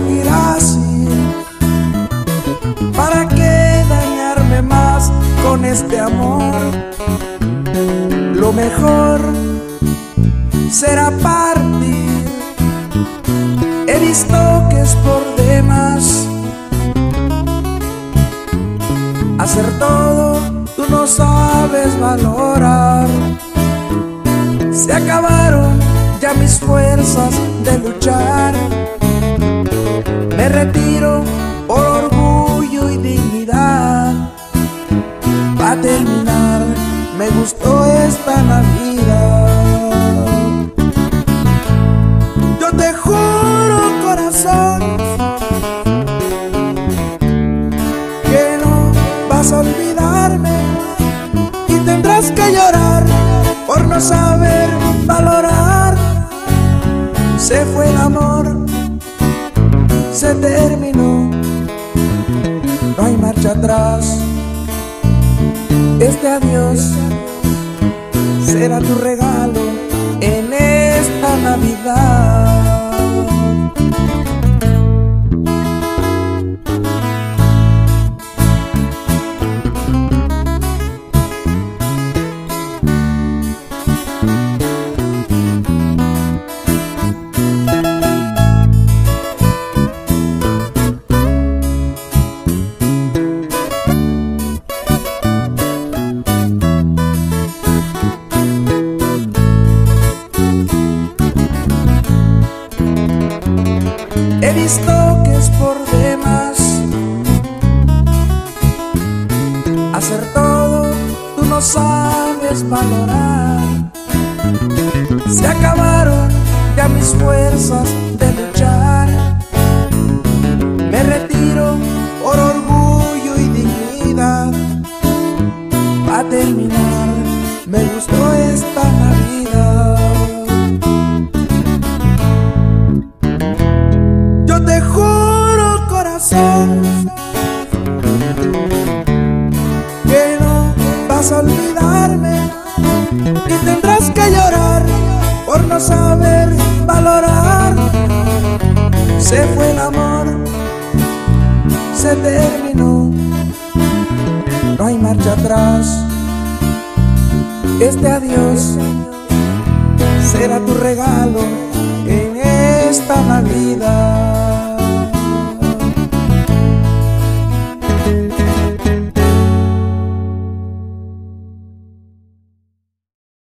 más seguir así. ¿Para qué dañarme más con este amor? Lo mejor será partir. He visto que es por demás hacer todo, tú no sabes valorar. Se acabaron ya mis fuerzas de luchar. Retiro por orgullo y dignidad. Va a terminar, me gustó esta Navidad. Yo te juro, corazón, que no vas a olvidarme y tendrás que llorar por no saber valorar. Se fue el amor, se terminó, no hay marcha atrás. Este adiós será tu regalo en esta Navidad. He visto que es por demás hacer todo, tú no sabes valorar. Se acabaron ya mis fuerzas de luchar. Me retiro por orgullo y dignidad. Va a terminar, me gustó esta que no vas a olvidarme y tendrás que llorar por no saber valorar. Se fue el amor, se terminó, no hay marcha atrás. Este adiós será tu regalo en esta Navidad.